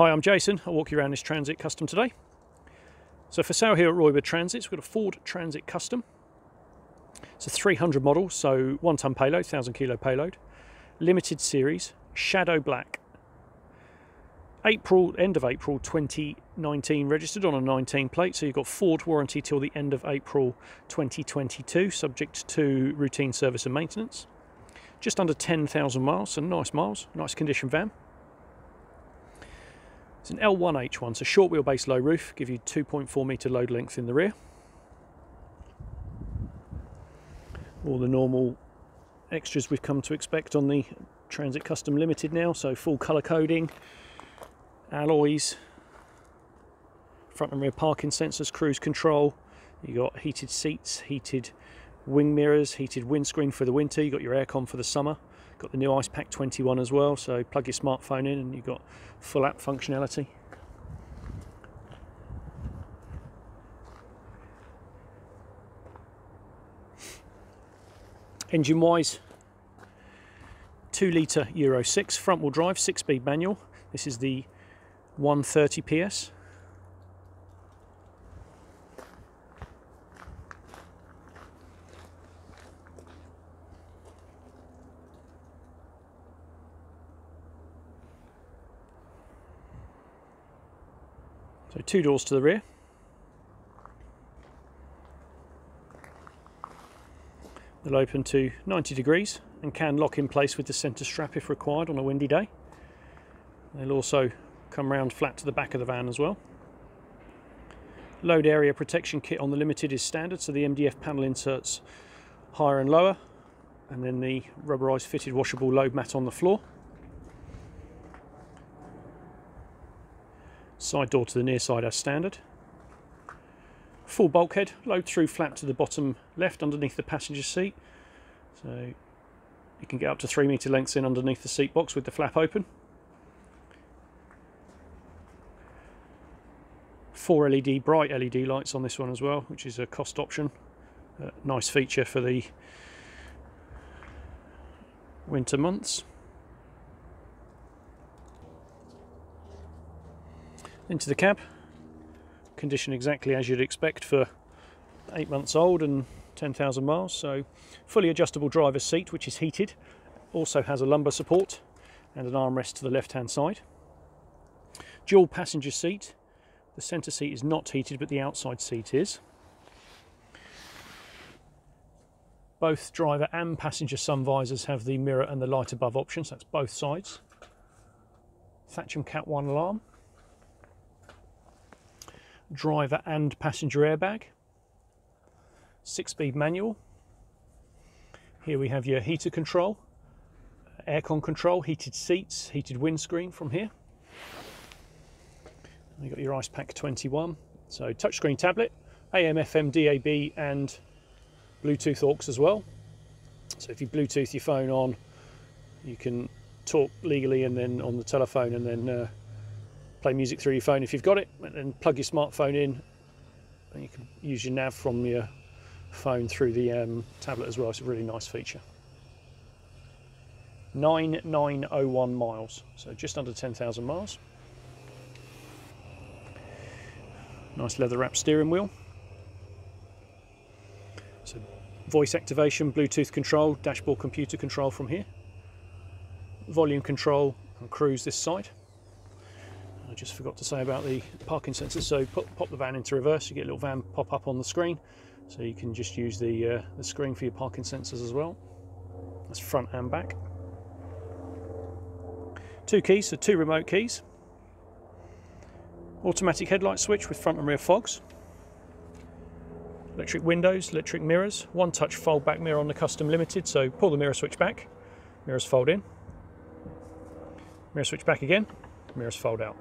Hi, I'm Jason. I'll walk you around this Transit Custom today. So for sale here at Roy Wood Transits, we've got a Ford Transit Custom. It's a 300 model, so one ton payload, 1000 kilo payload. Limited series, shadow black. April, end of April 2019 registered on a 19 plate, so you've got Ford warranty till the end of April 2022, subject to routine service and maintenance. Just under 10,000 miles, so nice miles, nice condition van. It's an L1H1, so short wheelbase low roof, give you 2.4 metre load length in the rear. All the normal extras we've come to expect on the Transit Custom Limited now, so full colour coding, alloys, front and rear parking sensors, cruise control, you got heated seats, heated wing mirrors, heated windscreen for the winter, you got your aircon for the summer, got the new Ice Pack 21 as well, so plug your smartphone in and you've got full app functionality. Engine wise, 2 litre Euro 6 front wheel drive, 6 speed manual. This is the 130 PS. So two doors to the rear. They'll open to 90 degrees and can lock in place with the centre strap if required on a windy day. They'll also come round flat to the back of the van as well. Load area protection kit on the Limited is standard, so the MDF panel inserts higher and lower, and then the rubberised fitted washable load mat on the floor. Side door to the near side as standard. Full bulkhead, load through flap to the bottom left underneath the passenger seat. So you can get up to three metre lengths in underneath the seat box with the flap open. Four LED, bright LED lights on this one as well, which is a cost option. Uh, nice feature for the winter months. Into the cab, condition exactly as you'd expect for eight months old and 10,000 miles. So fully adjustable driver's seat, which is heated, also has a lumbar support and an armrest to the left hand side. Dual passenger seat, the centre seat is not heated, but the outside seat is. Both driver and passenger sun visors have the mirror and the light above options, that's both sides. Thatcham Cat 1 alarm. Driver and passenger airbag. Six speed manual. Here we have your heater control, aircon control, heated seats, heated windscreen from here. You've got your Ice Pack 21. So touchscreen tablet, AM, FM, DAB and Bluetooth aux as well. So if you Bluetooth your phone on, you can talk legally and then on the telephone and then uh, play music through your phone if you've got it and plug your smartphone in and you can use your nav from your phone through the um, tablet as well. It's a really nice feature. 9901 miles, so just under 10,000 miles. Nice leather wrapped steering wheel. So voice activation, Bluetooth control, dashboard computer control from here. Volume control and cruise this side. I just forgot to say about the parking sensors. So pop, pop the van into reverse, you get a little van pop up on the screen. So you can just use the, uh, the screen for your parking sensors as well. That's front and back. Two keys, so two remote keys. Automatic headlight switch with front and rear fogs. Electric windows, electric mirrors, one touch fold back mirror on the custom limited, so pull the mirror switch back, mirrors fold in. Mirror switch back again, mirrors fold out.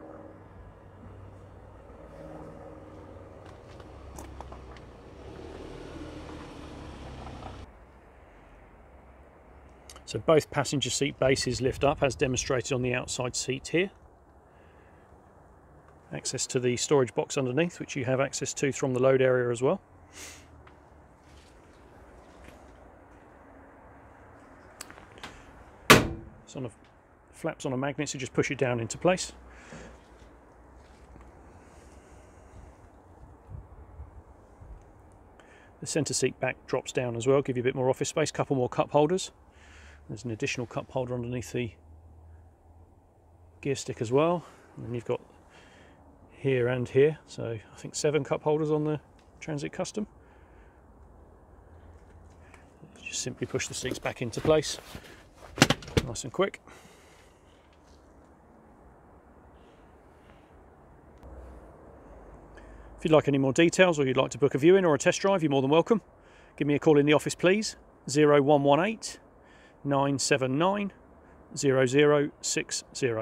So both passenger seat bases lift up as demonstrated on the outside seat here. Access to the storage box underneath, which you have access to from the load area as well. It's on a flaps on a magnet, so just push it down into place. The centre seat back drops down as well, give you a bit more office space, couple more cup holders. There's an additional cup holder underneath the gear stick as well. And then you've got here and here, so I think seven cup holders on the Transit Custom. Just simply push the seats back into place, nice and quick. If you'd like any more details or you'd like to book a viewing or a test drive, you're more than welcome. Give me a call in the office, please. 0118 979 0060.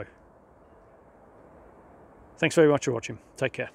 Thanks very much for watching. Take care.